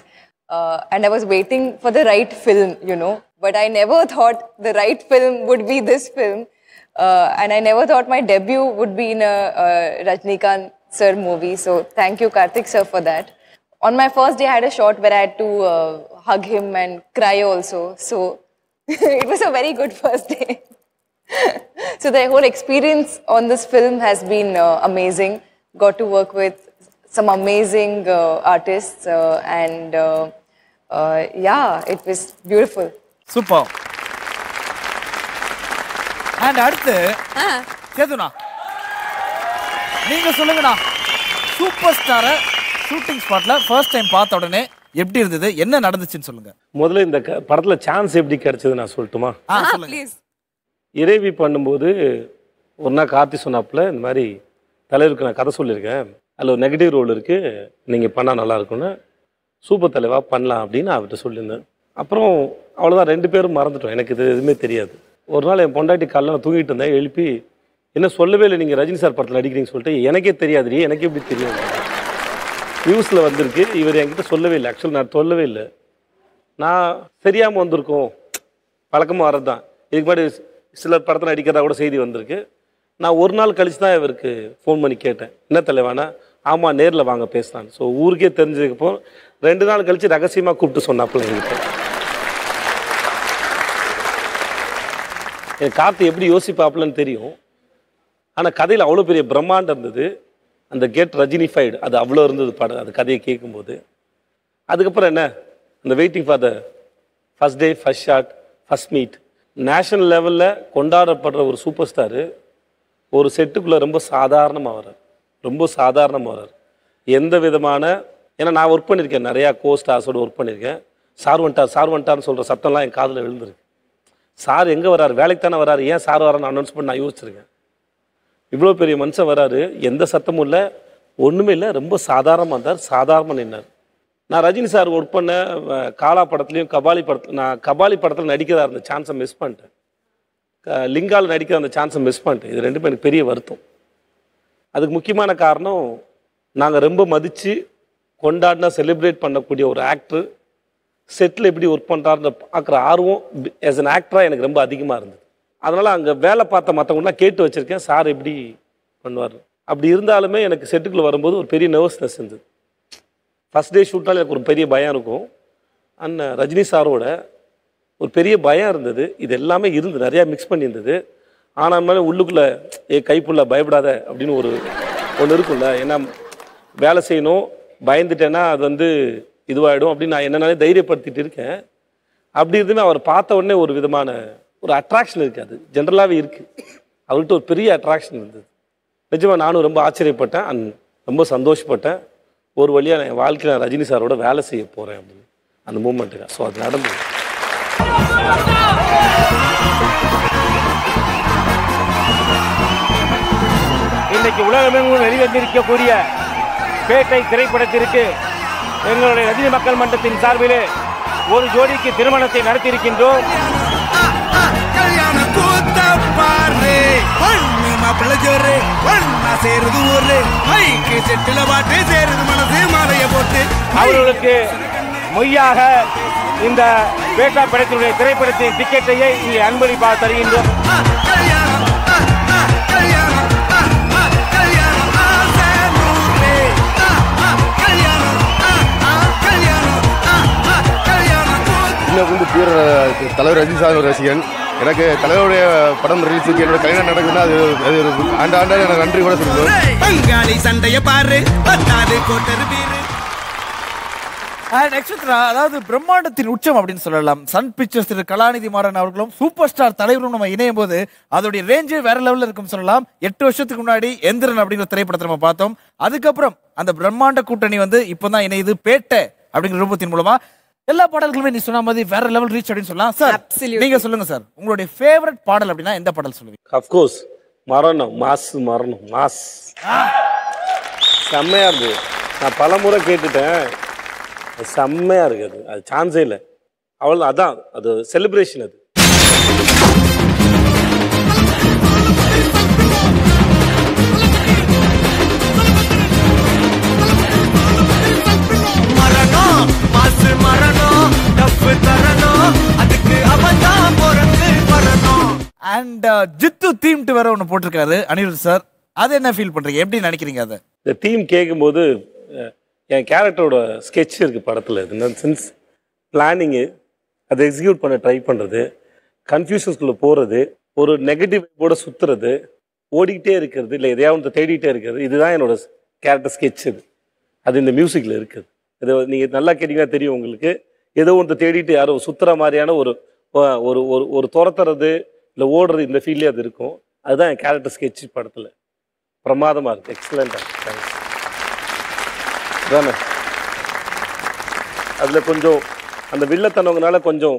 uh, and I was waiting for the right film, you know. But I never thought the right film would be this film, Uh, and I never thought my debut would be in a Rajnikant sir movie. So thank you, Karthik sir, for that. On my first day, I had a shot where I had to uh, hug him and cry also. So it was a very good first day. so the whole experience on this film has been uh, amazing. Got to work with some amazing uh, artists uh, and uh, yeah, it was beautiful. Super. And அடுத்து சேதுனா நீங்க சொல்லுங்கண்ணா. Super ஸ்டாரை shooting ஸ்பாட்ல first time பார்த்த உடனே எப்படி இருந்தது? என்ன நடந்துச்சுன்னு சொல்லுங்க. முதல்ல இந்த க- படத்துல சான்ஸ் எப்படி கிடைச்சது நான் சொல்லட்டுமா? இறைவி பண்ணும்போது ஒரு நாள் கார்த்தி சொன்னாப்புல இந்த மாதிரி தலைவருக்கு நான் கதை சொல்லியிருக்கேன். அதில் ஒரு நெகட்டிவ் ரோல் இருக்குது நீங்கள் பண்ணால் நல்லா இருக்கும்னு. சூப்பர் தலைவா பண்ணலாம் அப்படின்னு அவர்கிட்ட சொல்லியிருந்தேன். அப்புறம் அவ்வளோதான் ரெண்டு பேரும் மறந்துட்டோம். எனக்கு இது எதுவுமே தெரியாது. ஒரு நாள் என் பொண்டாட்டி காலைல நான் தூங்கிட்டு இருந்தேன் எழுப்பி என்ன சொல்லவே இல்லை நீங்கள் ரஜினி சார் படத்தில் அடிக்கிறீங்கன்னு சொல்லிட்டு எனக்கே தெரியாதுடி எனக்கு எப்படி தெரியும்? நியூஸில் வந்திருக்கு இவர் என்கிட்ட சொல்லவே இல்லை. ஆக்சுவல் நான் சொல்லவே இல்லை. நான் தெரியாமல் வந்திருக்கோம். பழக்கமாக வர்றது தான் இதுக்கு முன்னாடி சிலர் படத்தில் அடிக்கிறதா கூட செய்தி வந்திருக்கு. நான் ஒரு நாள் கழிச்சு தான் இவருக்கு ஃபோன் பண்ணி கேட்டேன். என்ன தலைவானா? ஆமாம் நேரில் வாங்க பேசலான்னு ஸோ ஊருக்கே தெரிஞ்சதுக்கப்புறம் ரெண்டு நாள் கழித்து ரகசியமாக கூப்பிட்டு சொன்னாப்புல எங்கிட்ட என் கார்த்தி எப்படி யோசிப்பாப்லன்னு தெரியும். ஆனால் கதையில் அவ்வளோ பெரிய பிரம்மாண்டம் இருந்தது. அந்த கேட் ரஜினிஃபைடு அது அவ்வளோ இருந்தது படம் அந்த கதையை கேட்கும்போது. அதுக்கப்புறம் என்ன? அந்த waiting for the first day first shot first meet national லெவலில் கொண்டாடப்படுற ஒரு சூப்பர் ஸ்டாரு ஒரு செட்டுக்குள்ளே ரொம்ப சாதாரணமாக வர்றார். ரொம்ப சாதாரணமாக வர்றார். எந்த விதமான ஏன்னா நான் ஒர்க் பண்ணியிருக்கேன் நிறையா கோ ஒர்க் பண்ணியிருக்கேன். சார் வந்துட்டார் சார் வந்துட்டார்னு சொல்கிற சத்தம்லாம் என் காதில் விழுந்திருக்கு. சார் எங்கே வராரு? வேலைக்கு தானே வராரு? ஏன் சார் வரான்னு அனௌன்ஸ் பண்ணி நான் யோசிச்சிருக்கேன். இவ்வளோ பெரிய மனுஷன் வராரு. எந்த சத்தமும் இல்லை. ஒன்றுமே இல்லை. ரொம்ப சாதாரணமாக இருந்தார். சாதாரணமாக நின்னார். நான் ரஜினி சார் ஒர்க் பண்ண காலா படத்துலையும் கபாலி படத்தில் நான் கபாலி படத்தில் நடிக்கிறதா இருந்த சான்ஸை மிஸ் பண்ணிட்டேன். க- நடிக்கிற அந்த சான்ஸை மிஸ் பண்ணிட்டேன். இது ரெண்டுமே எனக்கு பெரிய வருத்தம். அதுக்கு முக்கியமான காரணம் நாங்கள் ரொம்ப மதித்து கொண்டாடினா செலிப்ரேட் பண்ணக்கூடிய ஒரு ஆக்டர் செட்டில் எப்படி ஒர்க் பண்ணுறாருன்னு பார்க்குற ஆர்வம் ஆஸ் அன் ஆக்டராக எனக்கு ரொம்ப அதிகமாக இருந்தது. அதனால் அங்கே வேலை பார்த்த மற்றவங்களாம் கேட்டு வச்சுருக்கேன் சார் எப்படி பண்ணுவார்? அப்படி இருந்தாலுமே எனக்கு செட்டுக்குள்ளே வரும்போது ஒரு பெரிய நர்வஸ்னஸ் இருந்தது. ஃபஸ்ட் டே ஷூட்னால எனக்கு ஒரு பெரிய பயம் இருக்கும். அண்ணன் ரஜினி சாரோட ஒரு பெரிய பயம் இருந்தது. இது எல்லாமே இருந்து நிறையா மிக்ஸ் பண்ணியிருந்தது. ஆனால் மேலே உள்ளுக்குள்ளே ஏ கைப்புள்ள பயப்படாத அப்படின்னு ஒரு ஒன்று இருக்கும்ல ஏன்னா வேலை செய்யணும்? பயந்துட்டேன்னா அது வந்து இதுவாகிடும் அப்படின்னு நான் என்னனாலே தைரியப்படுத்திட்டு இருக்கேன். அப்படி இருந்துமே அவர் பார்த்த உடனே ஒரு விதமான ஒரு அட்ராக்ஷன் இருக்குது அது. ஜென்ரலாகவே இருக்குது அவர்கிட்ட ஒரு பெரிய அட்ராக்ஷன் இருந்தது. நிஜமாக நானும் ரொம்ப ஆச்சரியப்பட்டேன். அண்ட் ரொம்ப சந்தோஷப்பட்டேன். ஒரு வழியாக நான் என் வாழ்க்கையில் நான் ரஜினி சாரோட வேலை செய்ய போகிறேன் அப்படின்னு. அந்த மூமெண்ட்டுக்கு ஸோ அது நடந்தது. இன்னைக்கு உலகமெங்கும் வெளிவந்திருக்கக்கூடிய பேட்டை திரைப்படத்திற்கு எங்களுடைய ரஜினி மக்கள் மன்றத்தின் சார்பிலே ஒரு ஜோடிக்கு திருமணத்தை நடத்தியிருக்கின்றோம். போட்டு அவர்களுக்கு மொய்யாக இந்த பேட்டா படத்தினுடைய திரைப்படத்தின் டிக்கெட்டையே இங்கே அன்பளிப்பாக தருகின்றோம். குண்டு பியூர் தலைவர் ரஜினி சார் ஒரு ரசிகன். எனக்கு தலைவருடைய படம் ரிலீஸுக்கு என்னோட கல்யாணம் நடக்குதுன்னா அது அது ஆண்டு ஆண்டாண்டு எனக்கு நன்றி கூட சொல்லுவேன். பங்காளி சண்டைய பாரு. பத்தாது கோட்டர் வீரு அண்ட் நட்சத்திரா அதாவது பிரம்மாண்டத்தின் உச்சம் அப்படின்னு சொல்லலாம். சன் பிக்சர்ஸ் திரு கலாநிதி மாறன் அவர்களும் சூப்பர் ஸ்டார் தலைவரும் நம்ம இணையும் போது அதோடைய ரேஞ்சே வேற லெவல்ல இருக்கும் சொல்லலாம். எட்டு வருஷத்துக்கு முன்னாடி எந்திரன் அப்படிங்கிற திரைப்படத்தை நம்ம பார்த்தோம். அதுக்கப்புறம் அந்த பிரம்மாண்ட கூட்டணி வந்து இப்போதான் இணையுது. பேட்டை அப்படிங்கிற ரூபத்தின் மூலமா எல்லா பாடல்களுமே நீ சொன்ன மாதிரி வேற லெவல் ரீச் அப்படின்னு சொல்லலாம். சார் நீங்க சொல்லுங்க சார் உங்களுடைய ஃபேவரட் பாடல் அப்படின்னா எந்த பாடல் சொல்லுவீங்க? அஃப்கோர்ஸ் மரணம் மாஸ் மரணம் மாஸ். செம்மையா இருக்கு நான் பல முறை கேட்டுட்டேன். செம்மையா இருக்கு அது அது சான்ஸே இல்லை. அவ்வளோ அதான் அது செலிப்ரேஷன் அது. மரணம். மாசு மரணம் டப்பு தரணும். அதுக்கு அவன் தான் பிறந்து வரணும். அண்ட் ஜித்து தீம்ட்டு வேற ஒன்று போட்டிருக்காரு அனிருத் சார். அது என்ன ஃபீல் பண்றீங்க? எப்படி நினைக்கிறீங்க அதை? இந்த தீம் கேட்கும்போது என் கேரக்டரோட ஸ்கெட்ச் இருக்கு படத்தில். இந்த சென்ஸ் பிளானிங்கு அதை எக்ஸிக்யூட் பண்ண ட்ரை பண்ணுறது கன்ஃபியூஷன்ஸ்குள்ளே போகிறது ஒரு நெகட்டிவ் கூட சுற்றுறது ஓடிக்கிட்டே இருக்கிறது இல்லை எதையாவது தேடிக்கிட்டே இருக்கிறது இதுதான் என்னோட கேரக்டர் ஸ்கெட்ச் இது. அது இந்த மியூசிக்கில் இருக்குது. இது நீங்கள் நல்லா கேட்டிங்கன்னா தெரியும் உங்களுக்கு. ஏதோ ஒன்று தேடிட்டு யாரோ சுற்றுற மாதிரியான ஒரு ஒரு ஒரு ஒரு துரத்துறது இல்லை ஓடுறது இந்த ஃபீல்லே அது இருக்கும். அதுதான் என் கேரக்டர் ஸ்கெட்ச் படத்தில். பிரமாதமாக இருக்குது எக்ஸலண்ட்டாக தேங்க்ஸ் தானே அதில் கொஞ்சம் அந்த வில்லத்தனவங்கனால கொஞ்சம்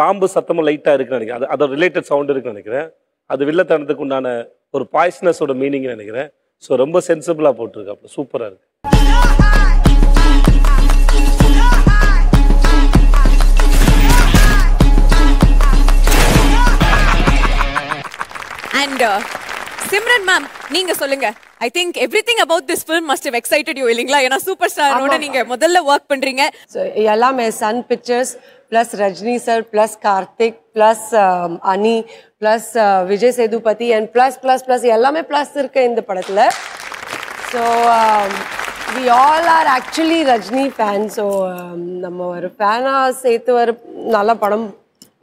பாம்பு சத்தமும் லைட்டாக இருக்குன்னு நினைக்கிறேன். அது அதோட ரிலேட்டட் சவுண்டு இருக்குன்னு நினைக்கிறேன். அது வில்லத்தனத்துக்கு உண்டான ஒரு பாய்ஸ்னஸோட மீனிங் நினைக்கிறேன். ஸோ ரொம்ப சென்சிபிளாக போட்டிருக்கு அப்போ சூப்பராக இருக்குது அண்ட் சிம்ரன் மேம் நீங்க சொல்லுங்க. I think every thing about this film must have excited you இல்லைங்களா? ஏன்னா சூப்பர் ஸ்டாரோட. நீங்க முதல்ல ஒர்க் பண்றீங்க. எல்லாமே Sun Pictures plus Rajini sir plus Karthik plus Ani plus Vijay Sethupathi and plus plus plus எல்லாமே ப்ளஸ் இருக்கு இந்த படத்தில். So we all are actually Rajini fan so நம்ம ஒரு ஃபேனாக சேர்த்து ஒரு நல்ல படம்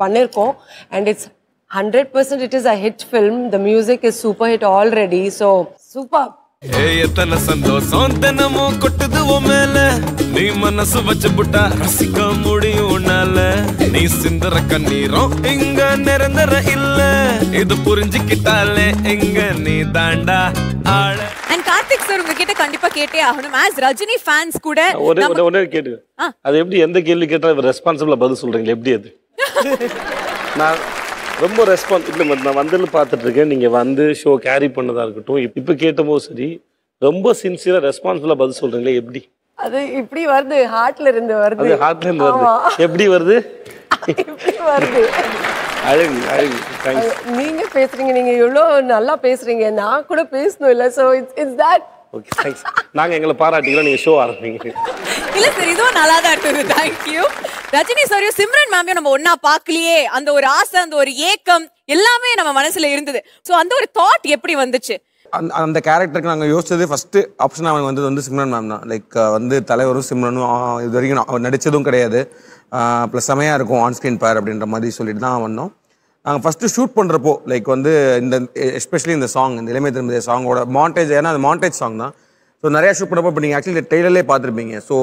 பண்ணியிருக்கோம் and it's hundred percent it is a hit film the music is super hit already so super ஏய் எத்தனை சந்தோஷம் தினமும் கொட்டுது உன் மேல? நீ மனசு வச்சு புட்டா ரசிக்க முடியும் உன்னால. நீ சிந்தற கண்ணீரும் இங்க நிரந்தர இல்ல. இது புரிஞ்சுக்கிட்டாலே இங்க நீ தாண்டா ஆள. அண்ட் கார்த்திக் சார் உங்ககிட்ட கண்டிப்பா கேட்டே ஆகணும். ஆஸ் ரஜினி ஃபேன்ஸ் கூட ஒரே ஒரே ஒரே கேட்டு. அது எப்படி எந்த கேள்வி கேட்டால் ரெஸ்பான்சிபிளாக பதில் சொல்கிறீங்களா எப்படி அது? நான் ரொம்ப ரெஸ்பான்ஸ் இல்லை நான் வந்ததில் பார்த்துட்டு இருக்கேன் நீங்கள் வந்து ஷோ கேரி பண்ணதா இருக்கட்டும். இப்போ கேட்டபோது சரி ரொம்ப சின்சியராக ரெஸ்பான்சிபிளாக பதில் சொல்கிறீங்களே எப்படி? அது இப்படி வருது ஹார்ட்ல இருந்து வருது. அது ஹார்ட்ல இருந்து வருது. எப்படி வருது? இப்படி வருது. அழகு அழகு. தேங்க்ஸ் நீங்க பேசுறீங்க நீங்க எவ்வளவு நல்லா பேசுறீங்க. நான் கூட பேசணும் இல்ல. So it's it's that okay thanks நாங்கள் எங்களை பாராட்டிக்கிறோம். நீங்கள் ஷோ ஆரம்பிங்க. இல்ல சார் இதுவும் நல்லா தான் இருந்தது தேங்க்யூ ரஜினி சாரியும் சிம்ரன் மேமையும் நம்ம ஒன்னா பார்க்கலையே. அந்த ஒரு ஆசை அந்த ஒரு ஏக்கம் எல்லாமே நம்ம மனசுல இருந்தது. சோ அந்த ஒரு தாட் எப்படி வந்துச்சு? அந்த அந்த கேரக்டருக்கு நாங்கள் யோசிச்சது ஃபஸ்ட்டு ஆப்ஷன் அவனுக்கு வந்தது வந்து சிம்ரன் மேம் தான். லைக் வந்து தலைவரும் சிம்ரனும் இது வரைக்கும் நடித்ததும் கிடையாது. ப்ளஸ் செமையாக இருக்கும் ஆன் ஸ்க்ரீன் பேர் அப்படின்ற மாதிரி சொல்லிட்டு தான் வந்தோம். நாங்கள் ஃபஸ்ட்டு ஷூட் பண்ணுறப்போ லைக் வந்து இந்த எஸ்பெஷலி இந்த சாங் இந்த இளமை திரும்பிய சாங்கோட மாண்டேஜ் ஏன்னா அது மாண்டேஜ் சாங் தான். ஸோ நிறையா ஷூட் பண்ணுறப்போ இப்போ நீங்கள் ஆக்சுவலி டெய்லர்லேயே பார்த்துருப்பீங்க. ஸோ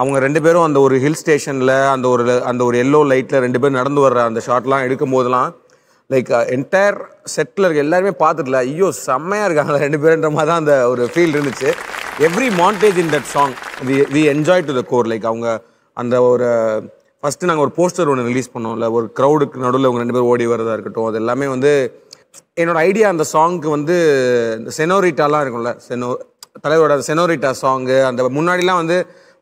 அவங்க ரெண்டு பேரும் அந்த ஒரு ஹில் ஸ்டேஷனில் அந்த ஒரு அந்த ஒரு எல்லோ லைட்டில் ரெண்டு பேரும் நடந்து வர்ற அந்த ஷாட்லாம் எடுக்கும் போதெல்லாம் லைக் என்டையர் செட்டில் இருக்க எல்லாருமே பார்த்துட்டுல ஐயோ செம்மையாக இருக்காங்க ரெண்டு பேருன்ற மாதிரி தான் அந்த ஒரு ஃபீல் இருந்துச்சு. Every montage in that song we we enjoy to the core like அவங்க அந்த ஒரு ஃபஸ்ட்டு நாங்கள் ஒரு போஸ்டர் ஒன்று ரிலீஸ் பண்ணோம்ல. ஒரு க்ரௌடுக்கு நடுவில் அவங்க ரெண்டு பேரும் ஓடி வரதா இருக்கட்டும் அது எல்லாமே வந்து என்னோட ஐடியா அந்த சாங்க்கு வந்து இந்த செனோரிட்டாலாம் இருக்கும்ல. செனோ தலைவரோட செனோரிட்டா சாங்கு அந்த முன்னாடிலாம் வந்து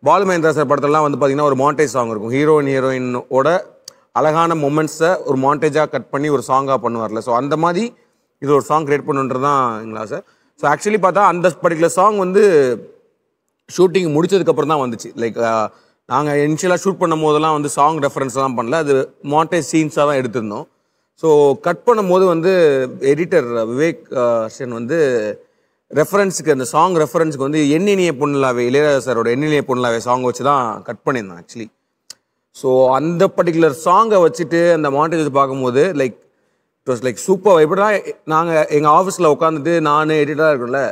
பாலு மகேந்திரா சார் படத்துலலாம் வந்து பார்த்தீங்கன்னா ஒரு மாண்டேஜ் சாங் இருக்கும். ஹீரோயின் ஹீரோயினோட அழகான மொமெண்ட்ஸை ஒரு மாண்டேஜாக கட் பண்ணி ஒரு சாங்காக பண்ணுவார்ல. ஸோ அந்த மாதிரி இது ஒரு சாங் க்ரியேட் பண்ணுன்றது தான் எங்களா சார் ஸோ ஆக்சுவலி பார்த்தா அந்த பர்டிகுலர் சாங் வந்து ஷூட்டிங் முடிச்சதுக்கப்புறம் தான் வந்துச்சு. லைக் நாங்கள் இனிஷியலாக ஷூட் பண்ணும் போதெல்லாம் வந்து சாங் ரெஃபரன்ஸ்லாம் பண்ணல. அது மாண்டேஜ் சீன்ஸாக தான் எடுத்திருந்தோம். ஸோ கட் பண்ணும்போது வந்து எடிட்டர் விவேக் சென் வந்து ரெஃபரன்ஸுக்கு அந்த சாங் ரெஃபரன்ஸுக்கு வந்து எண்ணினிய பொண்ணுலாவே இளையராஜா சாரோட எண்ணினிய பொண்ணுலாவே சாங் வச்சு தான் கட் பண்ணியிருந்தேன் ஆக்சுவலி ஸோ அந்த பர்டிகுலர் சாங்கை வச்சுட்டு அந்த மாண்டேஜ் பார்க்கும்போது like it was like super எப்படின்னா நாங்கள் எங்கள் ஆஃபீஸில் உட்காந்துட்டு நான் எடிட்டராக இருக்கோம்ல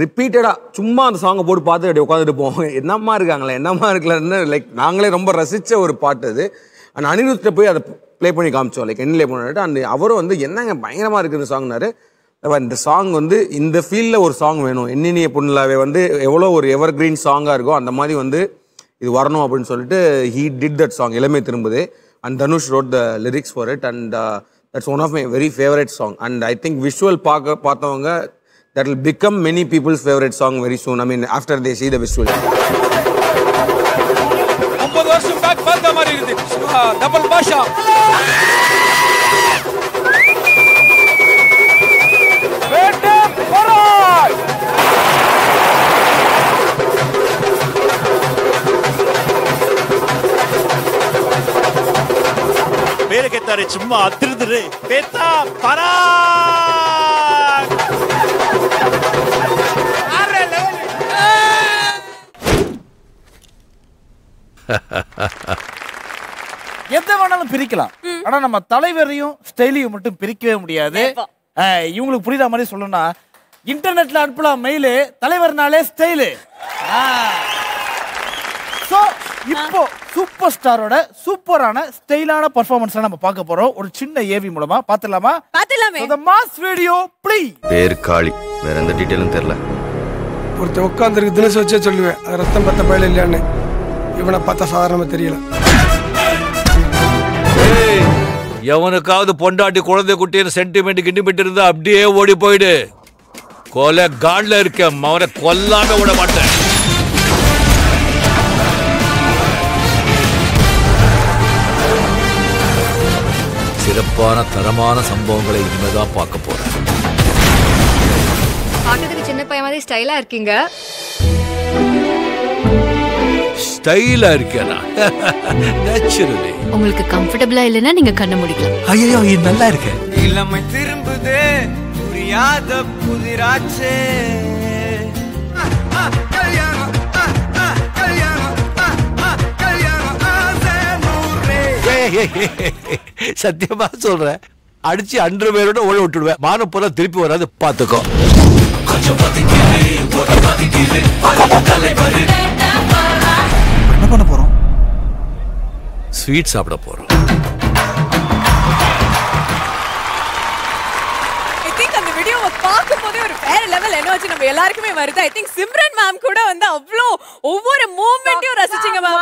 ரிப்பீட்டடாக சும்மா அந்த சாங்கை போட்டு பார்த்து அப்படி உட்காந்துட்டு போவோம். என்னம்மா இருக்காங்களே என்னம்மா இருக்கலன்னு லைக் நாங்களே ரொம்ப ரசித்த ஒரு பாட்டு அது. அண்ட் அனிருத்தை போய் அதை ப்ளே பண்ணி காமிச்சோம். லைக் என்ன ப்ளே பண்ணிட்டு அந்த அவரும் வந்து என்னங்க பயங்கரமாக இருக்குது இந்த சாங்னாரு இந்த சாங் வந்து இந்த ஃபீல்டில் ஒரு சாங் வேணும். என்னினிய பொண்ணுலாவே வந்து எவ்வளோ ஒரு எவர் கிரீன் சாங்காக இருக்கோ அந்த மாதிரி வந்து இது வரணும் அப்படின்னு சொல்லிட்டு ஹீ டிட் தட் சாங் இளமை திரும்புது. And Dhanush wrote the lyrics for it and that's one of my very favourite song and I think visual பார்க்க பார்த்தவங்க that will become many people's favourite song very soon I mean after they see the visual. ஐம்பது வருஷம் back பார்த்த மாதிரி இருக்குது. Double Baasha. பேரு கேட்டாரு சும்மா அதிருதுரு பேத்தா பரா. எதை வேணாலும் பிரிக்கலாம். ஆனா நம்ம தலைவரையும் ஸ்டைலையும் மட்டும் பிரிக்கவே முடியாது. இவங்களுக்கு புரியுற மாதிரி சொல்லணும்னா இன்டர்நெட்ல அனுப்பலாம் மெயிலு தலைவர்னாலே ஸ்டைலு. ஸோ இப்போ சூப்பர் ஸ்டாரோட சூப்பரான ஸ்டைலான பர்ஃபார்மன்ஸ் நம்ம பார்க்க போறோம். ஒரு சின்ன ஏவி மூலமா. பார்த்துடலாமா? பார்த்துலாமே மாஸ் வீடியோ ப்ளீ பேர் காளி. வேற எந்த டீட்டெயிலும் தெரியல. ஒருத்தன் உட்காந்துருக்கு தினசு வச்சே சொல்லுவேன். ரத்தம் பத்த பயில இல்லையான்னு. இவனை பார்த்தா சாதாரணமா தெரியல. ஏய், எவனுக்காவது பொண்டாட்டி குழந்தை குட்டின்னு சென்டிமெண்ட் கிண்டிமெண்ட் இருந்தா அப்படியே ஓடி போயிடு. கொலை காட்ல இருக்கேன் அவனை கொல்லாம விட மாட்டேன். சிறப்பான தரமான சம்பவங்களை இனிமேதான் பார்க்க போறேன். பார்க்கறதுக்கு சின்ன பையன் மாதிரி ஸ்டைலா இருக்கீங்க. ஸ்டைலா இருக்கேனா? நேச்சுரலி உங்களுக்கு கம்ஃபர்டபுளா இல்லைன்னா நீங்க கண்ணை முடிக்கலாம். ஐயோ இது நல்லா இருக்கு. இளமை திரும்புதே புரியாத புதிராச்சே. சத்தியமா சொல்றேன். அடிச்சு அன்று பேரோட ஓட விட்டுடுவேன். மானம் போல திருப்பி வராது பாத்துக்கோ. என்ன பண்ண போறோம். ஸ்வீட் சாப்பிட போறோம். ஐ திங்க் அந்த வீடியோவை பார்க்கும் போதே ஒரு வேற லெவல் எனர்ஜி நம்ம எல்லாருக்குமே வருது. ஐ திங்க் சிம்ரன் மேம் கூட வந்து அவ்வளோ ஒவ்வொரு மூமெண்ட்டையும் ரசிச்சீங்க மேம்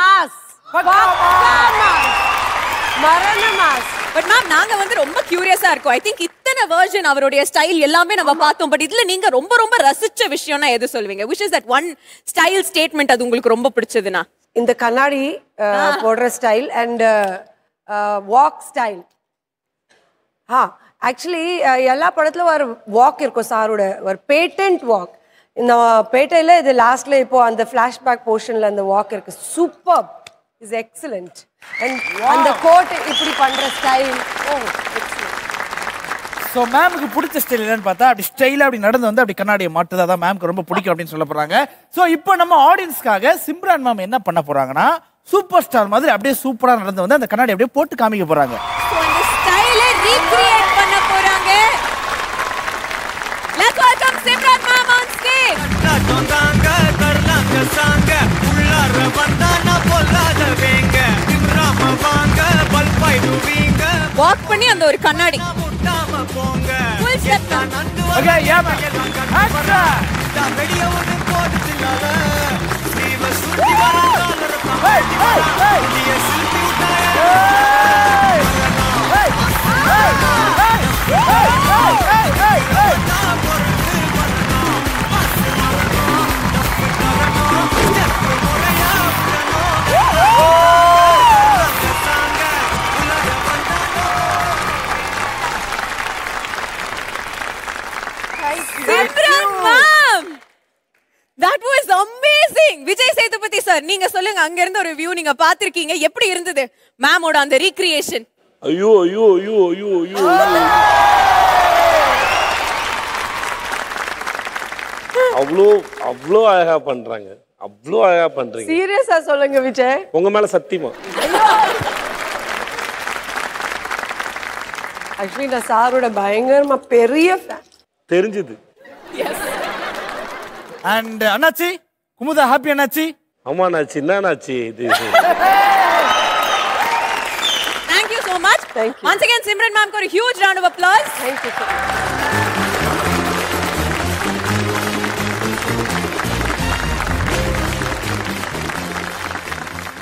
மரண மாஸ். பட் மேம் நாங்க வந்து ரொம்ப கியூரியஸா இருக்கோம். ஐ திங்க் இத்தனை வெர்ஷன் அவருடைய ஸ்டைல் எல்லாமே நம்ம பார்த்தோம். பட் இதுல நீங்க ரொம்ப ரொம்ப ரசிச்ச விஷயம்னா எது சொல்லுவீங்க? Which is that one style statement அது உங்களுக்கு ரொம்ப பிடிச்சதுனா இந்த கண்ணாடி போடுற style and walk style ah actually எல்லா படத்துல ஒரு வாக் இருக்கும் சாரோட ஒரு பேட்டன்ட் வாக் இந்த பேட்டையில் இது லாஸ்ட்ல இப்போ அந்த ஃப்ளாஷ்பேக் போர்ஷன்ல அந்த வாக் இருக்கு. சூப்பர் இஸ் எக்ஸலண்ட் அண்ட் அந்த கோட் இப்படி பண்ற ஸ்டைல் ஓ ஸோ மேமுக்கு பிடிச்ச ஸ்டைல் என்னன்னு பார்த்தா அப்படி ஸ்டைலாக அப்படி நடந்து வந்து அப்படி கண்ணாடியை மாட்டுது. அதான் மேம்க்கு ரொம்ப பிடிக்கும் அப்படின்னு சொல்ல போறாங்க. ஸோ இப்போ நம்ம ஆடியன்ஸ்க்காக சிம்ரான் மேம் என்ன பண்ண போறாங்கன்னா சூப்பர் ஸ்டார் மாதிரி அப்படியே சூப்பரா நடந்து வந்து அந்த கண்ணாடி அப்படியே போட்டு காமிக்க போறாங்க. அந்த ஸ்டைலை ரீக்ரியேட் பண்ண போறாங்க. வாக் பண்ணி அந்த ஒரு கண்ணாடி. முட்டாம அங்க இருந்து ஒரு வியூ நீங்க பாத்திருக்கீங்க எப்படி இருந்தது? மேமோட அந்த ரீக்ரியேஷன் ஐயோ ஐயோ ஐயோ ஐயோ ஐயோ. அவ்வளோ அவ்வளோ அழகா பண்றாங்க. அவ்வளோ அழகா பண்றீங்க. சீரியஸா சொல்லுங்க விஜய். உங்க மேல சத்தியமா? ஆக்சுவலி நான் சாரோட பயங்கரமா பெரிய ஃபேன் தெரிஞ்சுது. அண்ட் அண்ணாச்சி குமுதா ஹாப்பி அண்ணாச்சி. ஆமா நான் சின்னாச்சு இது Thank you so much. Thank you. Once again, Simran ma'am got a huge round of applause. Thank you.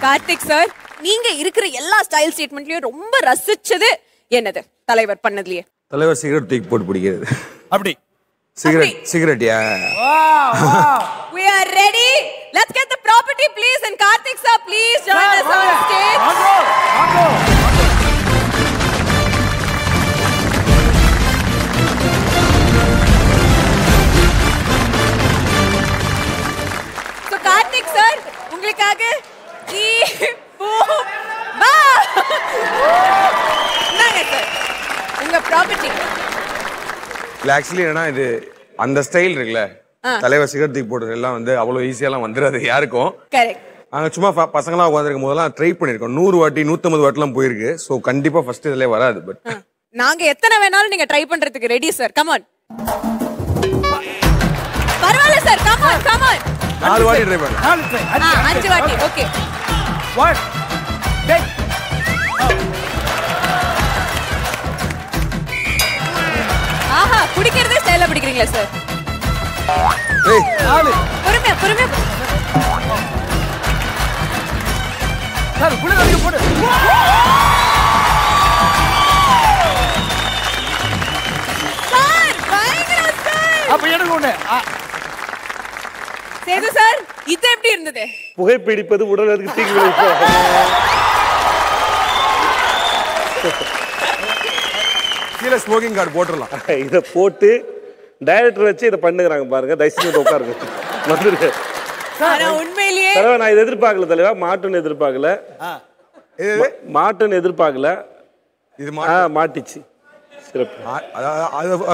Karthik sir நீங்க இருக்கிற எல்லா ஸ்டைல் ஸ்டேட்மெண்ட்லயும் ரொம்ப ரசிச்சது என்னது தலைவர் பண்ணதுலயே தலைவர் சிகரெட் தூக்கி போட்டு பிடிக்கிறது அப்படி cigarette cigarette yeah We are ready. Let's get the property, please. And Karthik sir, please join us on stage. So, Karthik sir, உங்களுக்காக ஜி பூ வா இந்தாங்க சார் உங்க ப்ராப்பர்ட்டி இல்ல ஆக்சுவலி என்னன்னா இது அந்த ஸ்டைல் இருக்குல்ல. தலைவர் சிகரெட் தூக்கி போடுறது எல்லாம் வந்து அவ்வளவு ஈஸியாலாம் வந்துடாது யாருக்கும். கரெக்ட் நாங்க சும்மா பசங்களா உட்காந்துருக்கும் போதெல்லாம் ட்ரை பண்ணிருக்கோம் நூறு வாட்டி நூத்தம்பது வாட்டிலாம் போயிருக்கு. ஸோ கண்டிப்பா ஃபர்ஸ்ட் இதுல வராது பட் நாங்க எத்தனை வேணாலும் நீங்க ட்ரை பண்றதுக்கு ரெடி சார் கமான் பரவாயில்ல sir come on come on நாலு வாட்டி ட்ரை பண்ணேன் நாலு try. அஞ்சு வாட்டி. ஓகே. Take. ஆஹா குடிக்கிறதே ஸ்டைலா பிடிக்கிறீங்களா சார் ஏய். நாலு பொறுமையா பொறுமையா சார் குளிர் அதிகம் போடு. சார் பயங்கரம் சார். அப்ப எனக்கு ஒண்ணு ஆ, சேது சார் இது எப்படி இருந்தது? புகைப்பிடிப்பது உடலுக்கு தீங்கு விளைவிக்கும்? கீழே ஸ்மோக்கிங் கார்டு போட்டுடலாம். இதை போட்டு டைரக்டர் வச்சு இதை பண்ணுகிறாங்க பாருங்க. தயவு செஞ்சு உட்காருங்க. வந்துருங்க. ஆனா உண்மையிலேயே தலைவா நான் இதை எதிர்பார்க்கல தலைவா. மாட்டுன்னு எதிர்பார்க்கல. மாட்டுன்னு எதிர்பார்க்கல. இது ஆ மாட்டிச்சு. சிறப்பு.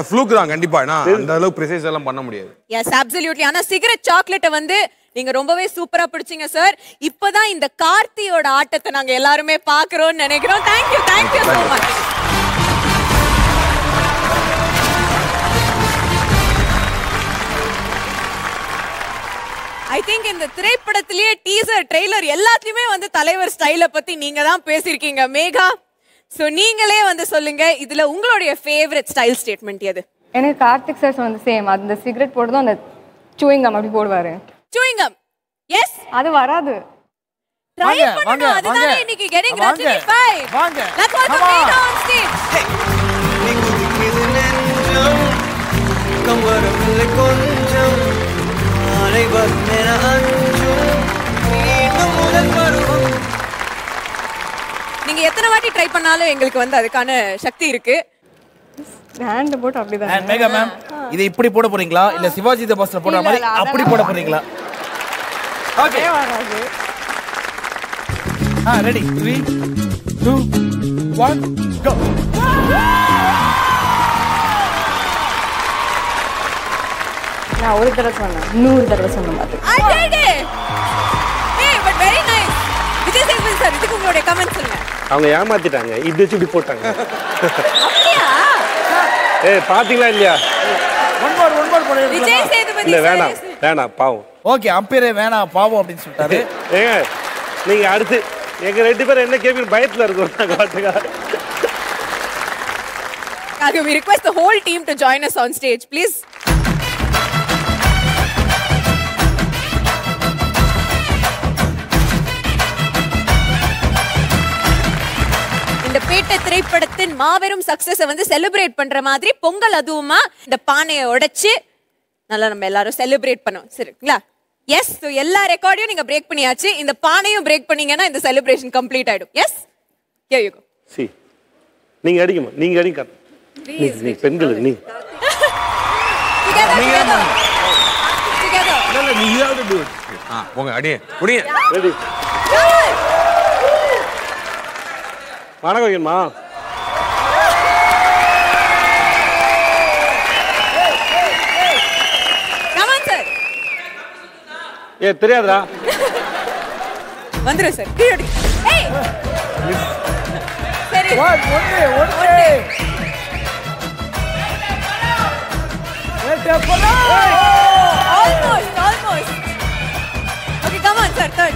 ஃப்ளூக் தான் கண்டிப்பா. ஏன்னா அந்த அளவுக்கு ப்ரிசைஸ் எல்லாம் பண்ண முடியாது. எஸ் அப்சல்யூட்லி ஆனா சிகரெட் சாக்லேட்டை வந்து நீங்க ரொம்பவே சூப்பரா பிடிச்சீங்க சார் இப்பதான் இந்த கார்த்தியோட ஆட்டத்தை நாங்க எல்லாருமே பாக்குறோம்னு நினைக்கிறோம். Thank you thank you so much I think இந்த திரைப்படத்திலேயே டீசர் ட்ரெய்லர் எல்லாத்துலயுமே வந்து தலைவர் ஸ்டைல பத்தி நீங்க தான் பேசியிருக்கீங்க. மேகா சோ நீங்களே வந்து சொல்லுங்க இதுல உங்களுடைய ஃபேவரட் ஸ்டைல் ஸ்டேட்மெண்ட் எது? எனக்கு கார்த்திக் சார் சொன்னது சேம் அந்த சிகரெட் போடுறதும் அந்த chewing gum அப்படி போடுவாரு. Chewing gum. எஸ் அது வராது. ட்ரை பண்ணணும் அதுதானே வாங்க. இன்னைக்கு getting வாங்க, Rajini five. வாங்க. let's welcome Come on. Megha on stage. கம்பரமில்லை கொஞ்சம் நாளை வாட்டி ட்ரை பண்ணாலும் எங்களுக்கு வந்து அதுக்கான சக்தி இருக்கு. ஹேண்ட் போட்டு அப்படிதான். மேகா மேம் இதை இப்படி போட போறீங்களா? இல்ல சிவாஜி த பஸ்ல போடுற மாதிரி அப்படி போட போறீங்களா? ஓகே ஆ ரெடி 3 2 1 கோ நான் ஒரு தடவை சொன்னேன். நூறு தடவை சொன்ன மாதிரி ஏய் but very nice Vijay Sethupathi sir இதுக்கு உங்களுடைய கமெண்ட் சொல்லுங்க. அவங்க ஏமாத்திட்டாங்க. இது வச்சு இப்படி போட்டாங்க. ஏய் பாத்தீங்களா இல்லையா? இல்ல வேணாம் வேணாம் பாவம். ஓகே அம்பையரே வேணாம் பாவம் அப்படின்னு சொல்லிட்டாரு. ஏங்க நீங்க அடுத்து எங்க ரெண்டு பேரும் என்ன கேட்பீங்க பயத்துல இருக்கோம். நாங்க Okay, we request the whole team to join us on stage, please. பேட்டை திரைப்படத்தின் மாபெரும் சக்சஸை வந்து செலிப்ரேட் பண்ற மாதிரி பொங்கல் அதுவுமா இந்த பானையை உடைச்சு நல்லா நம்ம எல்லாரும் செலிப்ரேட் பண்ணோம். சரிங்களா? எஸ் எல்லா ரெக்கார்டையும் நீங்க பிரேக் பண்ணியாச்சு. இந்த பானையும் பிரேக் பண்ணீங்கன்னா இந்த செலிப்ரேஷன் கம்ப்ளீட் ஆயிடும். Yes you go. சி நீங்க அடிக்குமா நீங்க அடிங்க. நீ நீ பெண்கள் நீ. Together together. together இல்ல இல்ல நீ have to do it. ஆ போங்க அடியே குடிங்க ரெடி வணக்கம் வைக்கணுமா ஏ தெரியாதா வந்துரு சார் கீழே சரி ஒன் ஒன்னு ஒன்னு almost almost okay come on sir third